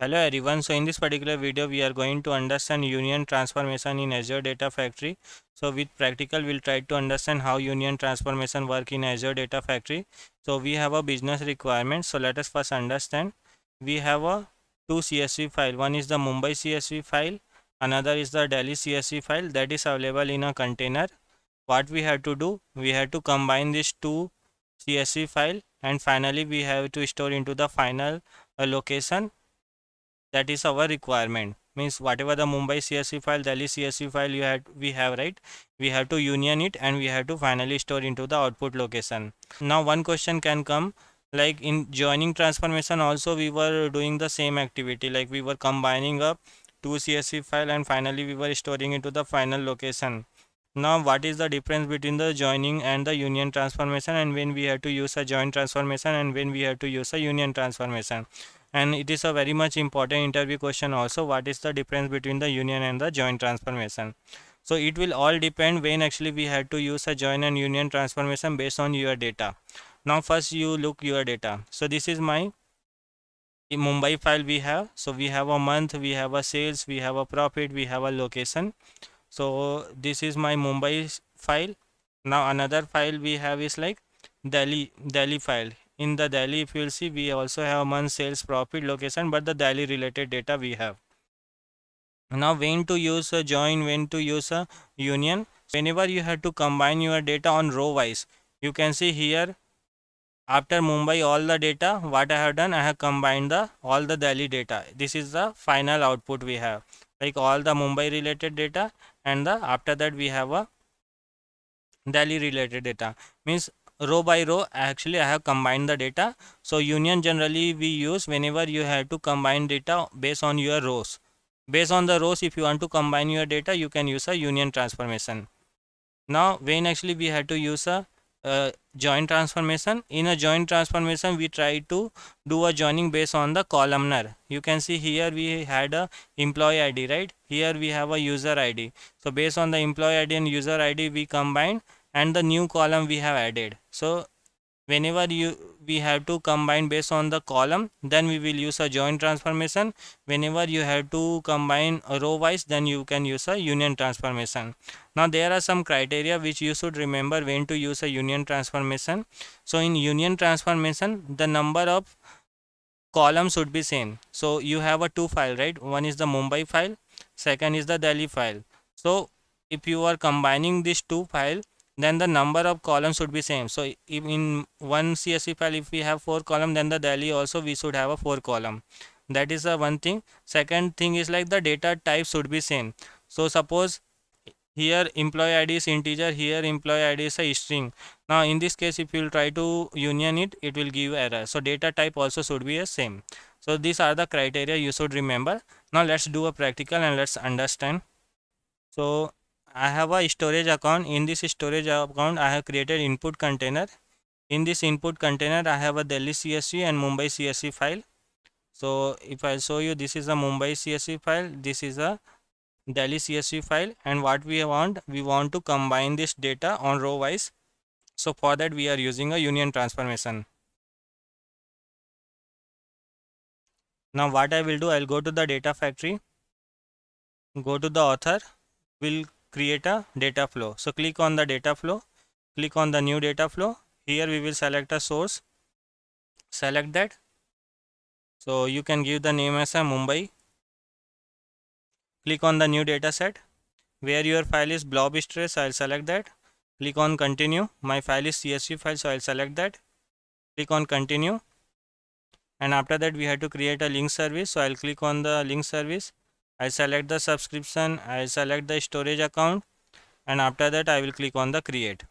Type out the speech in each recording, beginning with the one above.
Hello everyone, so in this particular video we are going to understand union transformation in Azure Data Factory. So with practical we'll try to understand how union transformation work in Azure Data Factory. So we have a business requirement. So let us first understand. We have a two CSV file. One is the Mumbai CSV file, another is the Delhi CSV file that is available in a container. What we have to do, we have to combine these two CSV file and finally we have to store into the final uh, location that is our requirement. Means whatever the Mumbai CSV file, Delhi CSV file you had we have right? We have to union it and we have to finally store into the output location. Now one question can come. Like in joining transformation also we were doing the same activity. Like we were combining up two CSV file and finally we were storing into the final location. Now what is the difference between the joining and the union transformation and when we have to use a join transformation and when we have to use a union transformation and it is a very much important interview question also what is the difference between the union and the join transformation? So it will all depend when actually we have to use a join and union transformation based on your data. Now first you look your data. So this is my mumbai file we have. So we have a month we have a sales we have a profit we have a location. So this is my mumbai file. Now another file we have is like delhi delhi file in the Delhi if you'll see we also have month sales profit location but the Delhi related data we have. Now when to use a join when to use a union? Whenever you have to combine your data on row wise you can see here after Mumbai all the data what I have done I have combined the all the Delhi data. This is the final output we have. Like all the Mumbai related data and the after that we have a Delhi related data. Means row by row actually I have combined the data. So union generally we use whenever you have to combine data based on your rows. Based on the rows if you want to combine your data you can use a union transformation. Now when actually we have to use a uh, join transformation in a join transformation we try to do a joining based on the columnar. You can see here we had a employee id right? Here we have a user id so based on the employee id and user id we combine and the new column we have added. So whenever you we have to combine based on the column then we will use a join transformation. Whenever you have to combine row wise then you can use a union transformation. Now there are some criteria which you should remember when to use a union transformation. So in union transformation the number of columns should be same. So you have a two file right? One is the mumbai file second is the delhi file. So if you are combining these two file then the number of columns should be same. So in one csv file if we have four column then the delhi also we should have a four column. That is the one thing. Second thing is like the data type should be same. So suppose here employee id is integer here employee id is a string. Now in this case if you will try to union it it will give error. So data type also should be a same. So these are the criteria you should remember. Now let's do a practical and let's understand. So I have a storage account. In this storage account, I have created input container. In this input container, I have a Delhi CSV and Mumbai CSV file. So if I show you, this is a Mumbai CSV file. This is a Delhi CSV file. And what we want, we want to combine this data on row wise. So for that, we are using a union transformation. Now what I will do, I'll go to the data factory, go to the author, will create a data flow. So click on the data flow click on the new data flow. Here we will select a source. Select that. So you can give the name as a Mumbai. Click on the new data set. Where your file is blob storage I'll select that. Click on continue. My file is CSV file so I'll select that. Click on continue. And after that we have to create a link service. So I'll click on the link service I select the subscription, I select the storage account and after that I will click on the create.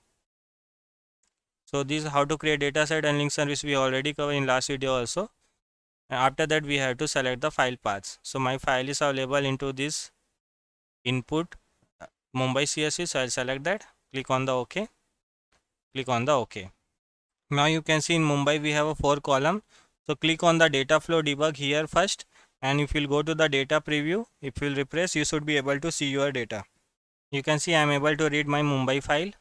So this is how to create dataset and link service we already covered in last video also. And after that we have to select the file paths. So my file is available into this input Mumbai CSV so I'll select that click on the OK click on the OK now you can see in Mumbai we have a four column so click on the data flow debug here first and if you'll go to the data preview if you'll refresh you should be able to see your data. You can see i'm able to read my mumbai file.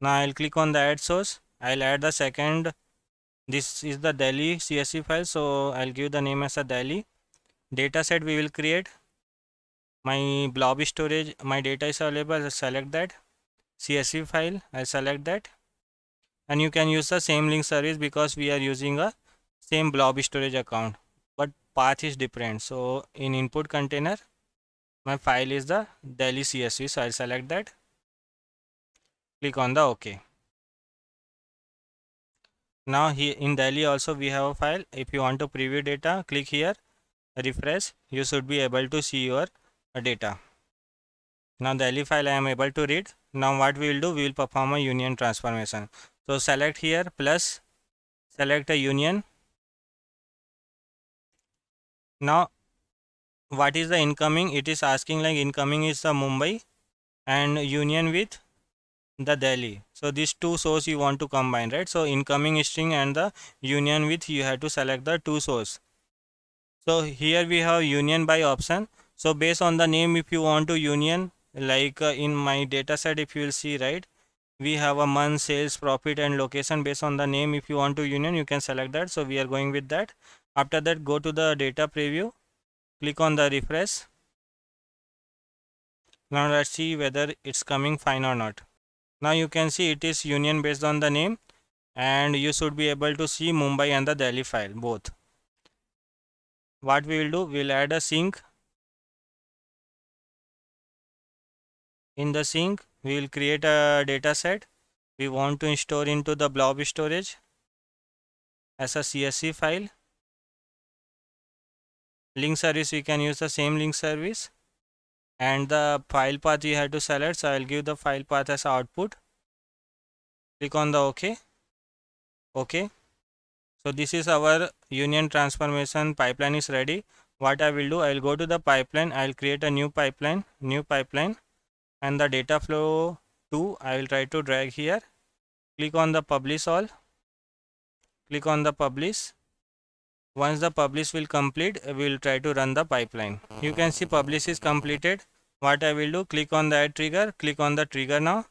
Now i'll click on the add source. I'll add the second. This is the delhi csv file so i'll give the name as a delhi. Data set we will create. My blob storage my data is available. I'll select that. Csv file I'll select that. And you can use the same link service because we are using a same blob storage account but path is different. So in input container my file is the Delhi CSV so I'll select that. Click on the OK. Now here in Delhi also we have a file. If you want to preview data click here. Refresh. You should be able to see your data. Now Delhi file I am able to read. Now what we will do we will perform a union transformation. So select here plus select a union now what is the incoming? It is asking like incoming is the Mumbai and union with the Delhi. So these two source you want to combine right? So incoming stream and the union with you have to select the two source. So here we have union by option. So based on the name if you want to union like uh, in my data set if you will see right? We have a month sales profit and location based on the name. If you want to union you can select that. So we are going with that after that go to the data preview. Click on the refresh. Now let's see whether it's coming fine or not. Now you can see it is union based on the name and you should be able to see Mumbai and the Delhi file both. What we will do we'll add a sink in the sink we will create a data set. We want to store into the blob storage as a csv file link service we can use the same link service. And the file path you have to select so i'll give the file path as output. Click on the ok okay. So this is our union transformation pipeline is ready. What i will do i will go to the pipeline i will create a new pipeline new pipeline. And the data flow 2 I will try to drag here. Click on the publish all. Click on the publish once the publish will complete we will try to run the pipeline. You can see publish is completed. What I will do click on the add trigger click on the trigger now.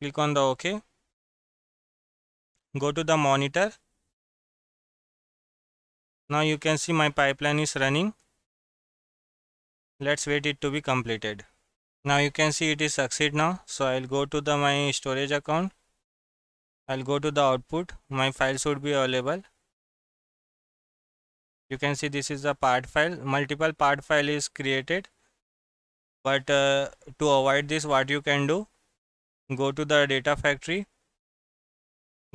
Click on the ok go to the monitor. Now you can see my pipeline is running. Let's wait it to be completed. Now you can see it is succeed now. So i'll go to the my storage account. I'll go to the output. My file should be available you can see this is a part file. Multiple part file is created. But uh, to avoid this what you can do? Go to the data factory.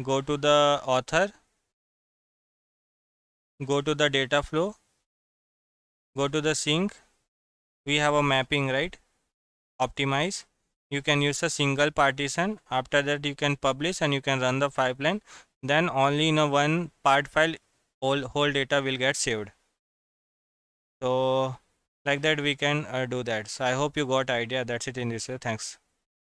Go to the author. Go to the data flow. Go to the sink. We have a mapping right? Optimize. You can use a single partition. After that you can publish and you can run the pipeline then only in a one part file whole, whole data will get saved. So like that we can uh, do that. So i hope you got idea. That's it in this way thanks